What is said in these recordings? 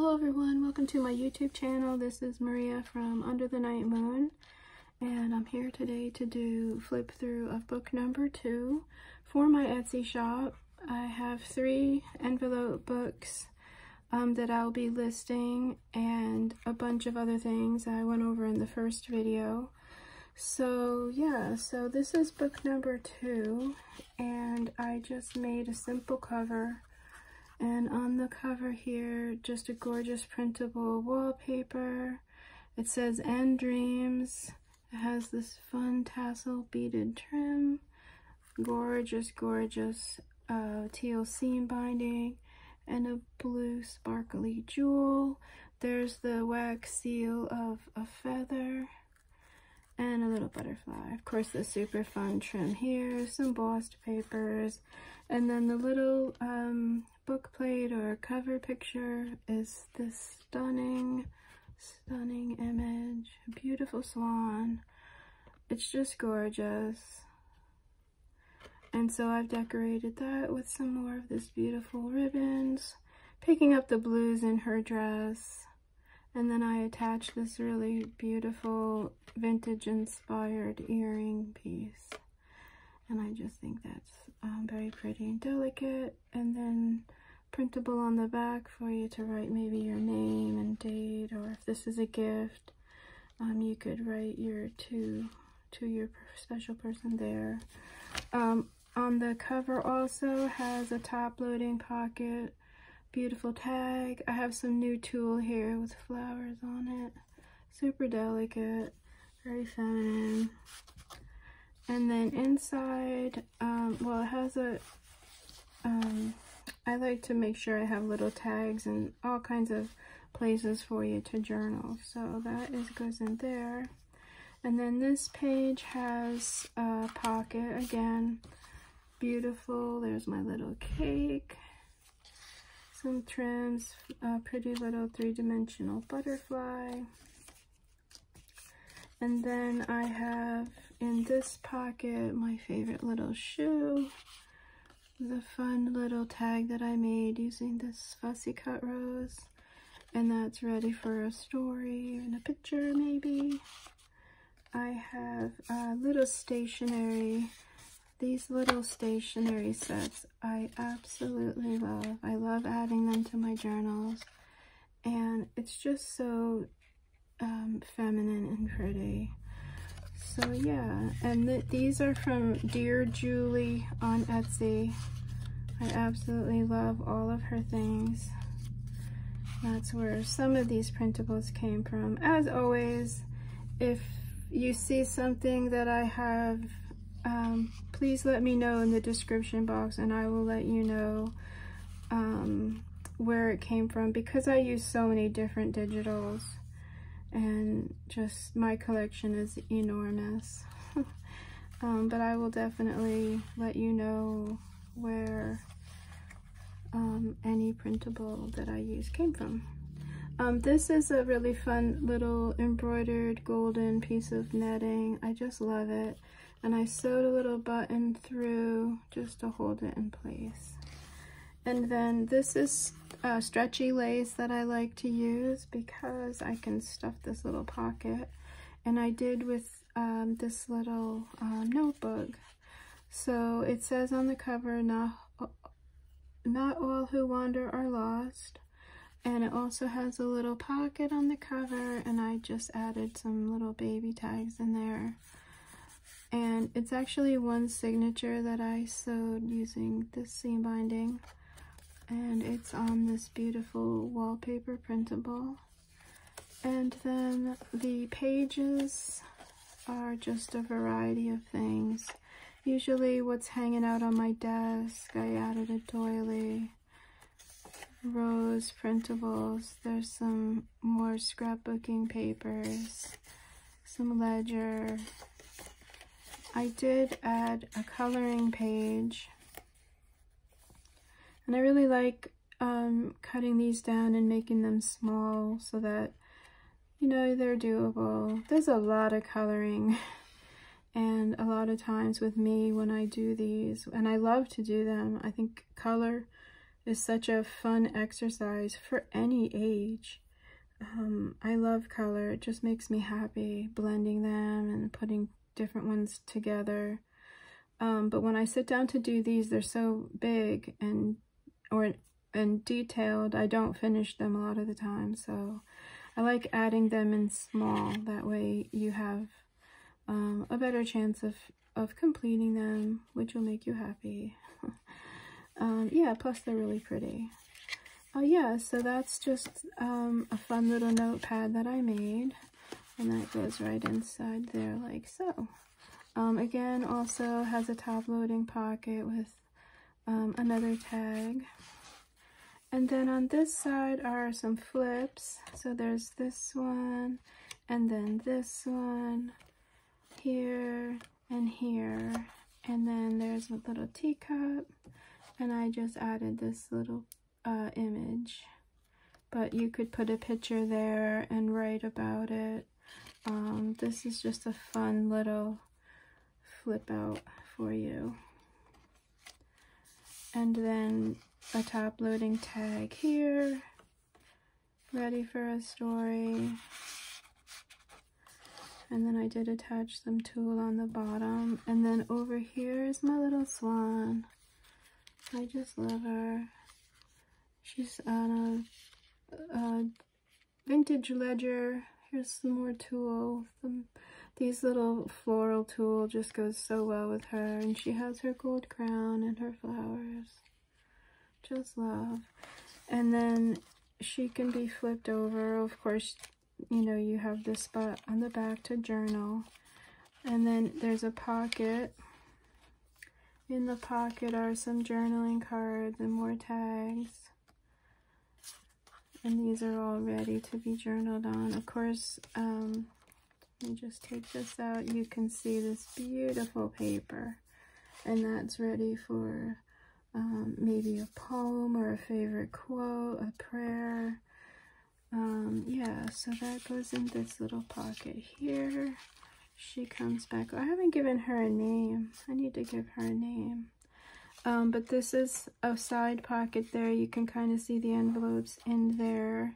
Hello everyone, welcome to my YouTube channel. This is Maria from Under the Night Moon and I'm here today to do flip through of book number two for my Etsy shop. I have three envelope books um, that I'll be listing and a bunch of other things I went over in the first video. So yeah, so this is book number two and I just made a simple cover and on the cover here, just a gorgeous printable wallpaper. It says End Dreams. It has this fun tassel beaded trim. Gorgeous, gorgeous uh, teal seam binding and a blue sparkly jewel. There's the wax seal of a feather and a little butterfly. Of course, the super fun trim here, some embossed papers, and then the little um, book plate or cover picture is this stunning, stunning image. A beautiful swan. It's just gorgeous. And so I've decorated that with some more of this beautiful ribbons, picking up the blues in her dress. And then I attach this really beautiful vintage inspired earring piece. And I just think that's um, very pretty and delicate. And then printable on the back for you to write maybe your name and date. Or if this is a gift, um, you could write your to, to your special person there. Um, on the cover also has a top loading pocket Beautiful tag. I have some new tulle here with flowers on it. Super delicate, very feminine. And then inside, um, well, it has a, um, I like to make sure I have little tags and all kinds of places for you to journal. So that is goes in there. And then this page has a pocket again. Beautiful. There's my little cake some trims, a pretty little three-dimensional butterfly. And then I have in this pocket my favorite little shoe, the fun little tag that I made using this fussy cut rose. And that's ready for a story and a picture maybe. I have a little stationery these little stationery sets I absolutely love. I love adding them to my journals. And it's just so um, feminine and pretty. So yeah, and th these are from Dear Julie on Etsy. I absolutely love all of her things. That's where some of these printables came from. As always, if you see something that I have um, please let me know in the description box and I will let you know um, where it came from because I use so many different digitals and just my collection is enormous. um, but I will definitely let you know where um, any printable that I use came from. Um, this is a really fun little embroidered golden piece of netting. I just love it and I sewed a little button through just to hold it in place. And then this is a stretchy lace that I like to use because I can stuff this little pocket. And I did with um, this little uh, notebook. So it says on the cover, not, not all who wander are lost. And it also has a little pocket on the cover and I just added some little baby tags in there and it's actually one signature that I sewed using this seam binding and it's on this beautiful wallpaper printable. And then the pages are just a variety of things. Usually what's hanging out on my desk I added a doily rose printables there's some more scrapbooking papers some ledger. I did add a coloring page and I really like um, cutting these down and making them small so that you know they're doable there's a lot of coloring and a lot of times with me when I do these and I love to do them I think color is such a fun exercise for any age. Um, I love color. It just makes me happy blending them and putting different ones together. Um, but when I sit down to do these, they're so big and or and detailed, I don't finish them a lot of the time. So I like adding them in small. That way you have um, a better chance of, of completing them, which will make you happy. um, yeah, plus they're really pretty. Oh yeah, so that's just um, a fun little notepad that I made. And that goes right inside there like so. Um, again, also has a top loading pocket with um, another tag. And then on this side are some flips. So there's this one, and then this one, here, and here. And then there's a little teacup, and I just added this little uh, image. But you could put a picture there and write about it. Um, this is just a fun little flip out for you. And then a top loading tag here. Ready for a story. And then I did attach some tulle on the bottom. And then over here is my little swan. I just love her. She's on a, a vintage ledger. Here's some more tulle. Some, these little floral tulle just goes so well with her. And she has her gold crown and her flowers. Just love. And then she can be flipped over. Of course, you know, you have this spot on the back to journal. And then there's a pocket. In the pocket are some journaling cards and more tags. And these are all ready to be journaled on. Of course, um, me just take this out. You can see this beautiful paper. And that's ready for um, maybe a poem or a favorite quote, a prayer. Um, yeah, so that goes in this little pocket here. She comes back. I haven't given her a name. I need to give her a name. Um, but this is a side pocket there. You can kind of see the envelopes in there.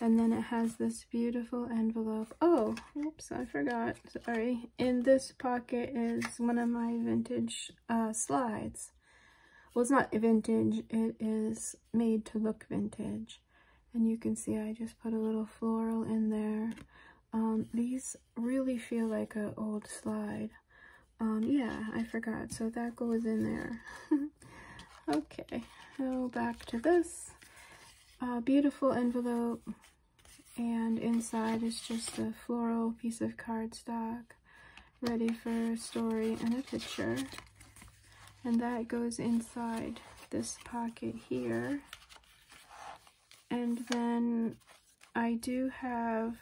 And then it has this beautiful envelope. Oh, oops, I forgot. Sorry. In this pocket is one of my vintage uh, slides. Well, it's not vintage. It is made to look vintage. And you can see I just put a little floral in there. Um, these really feel like an old slide. Um, yeah, I forgot. So that goes in there. okay, so back to this. Uh, beautiful envelope. And inside is just a floral piece of cardstock. Ready for a story and a picture. And that goes inside this pocket here. And then I do have,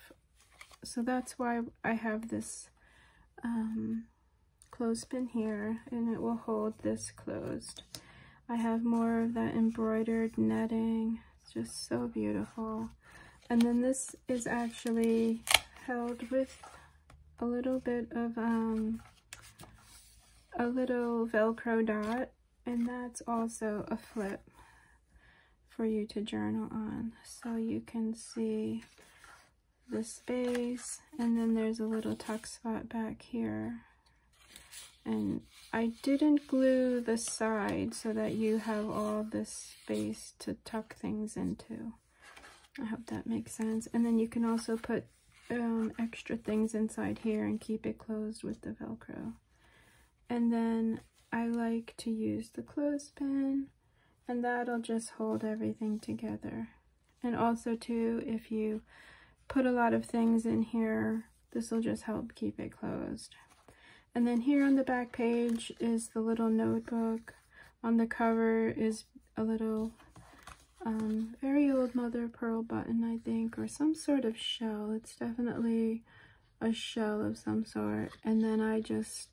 so that's why I have this um, clothespin here and it will hold this closed. I have more of that embroidered netting. It's just so beautiful. And then this is actually held with a little bit of um, a little velcro dot and that's also a flip for you to journal on so you can see the space and then there's a little tuck spot back here and I didn't glue the side so that you have all this space to tuck things into I hope that makes sense and then you can also put um, extra things inside here and keep it closed with the velcro and then I like to use the clothespin and that'll just hold everything together. And also too, if you put a lot of things in here, this will just help keep it closed. And then here on the back page is the little notebook. On the cover is a little um, very old mother pearl button, I think, or some sort of shell. It's definitely a shell of some sort. And then I just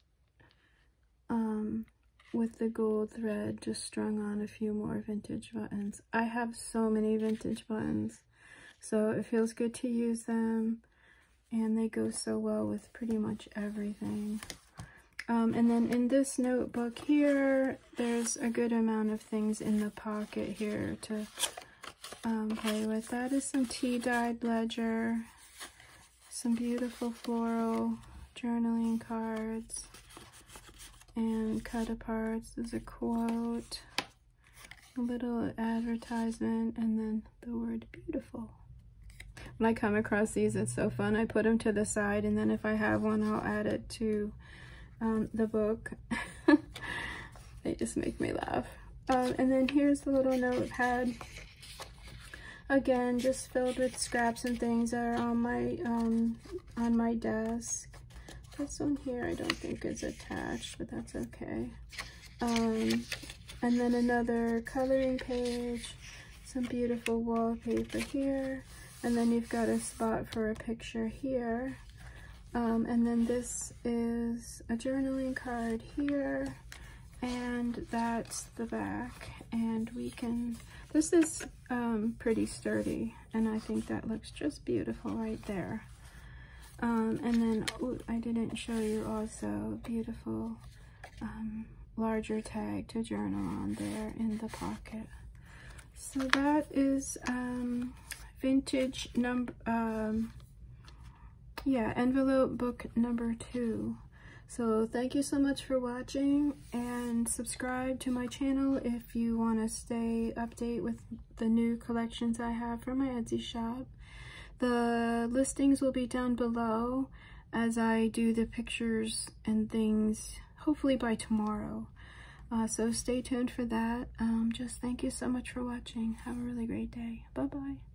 um, with the gold thread just strung on a few more vintage buttons. I have so many vintage buttons, so it feels good to use them, and they go so well with pretty much everything. Um, and then in this notebook here, there's a good amount of things in the pocket here to um, play with. That is some tea-dyed ledger, some beautiful floral journaling cards, and cut aparts. There's a quote, a little advertisement, and then the word beautiful. When I come across these, it's so fun. I put them to the side, and then if I have one, I'll add it to um, the book. they just make me laugh. Um, and then here's the little notepad. Again, just filled with scraps and things that are on my um, on my desk. This one here I don't think is attached, but that's okay. Um, and then another coloring page, some beautiful wallpaper here. And then you've got a spot for a picture here. Um, and then this is a journaling card here. And that's the back. And we can, this is um, pretty sturdy. And I think that looks just beautiful right there. Um, and then, ooh, I didn't show you also beautiful um, larger tag to journal on there in the pocket. So that is um, vintage number, um, yeah, envelope book number two. So thank you so much for watching and subscribe to my channel if you want to stay update with the new collections I have from my Etsy shop. The listings will be down below as I do the pictures and things hopefully by tomorrow. Uh, so stay tuned for that. Um, just thank you so much for watching. Have a really great day. Bye-bye.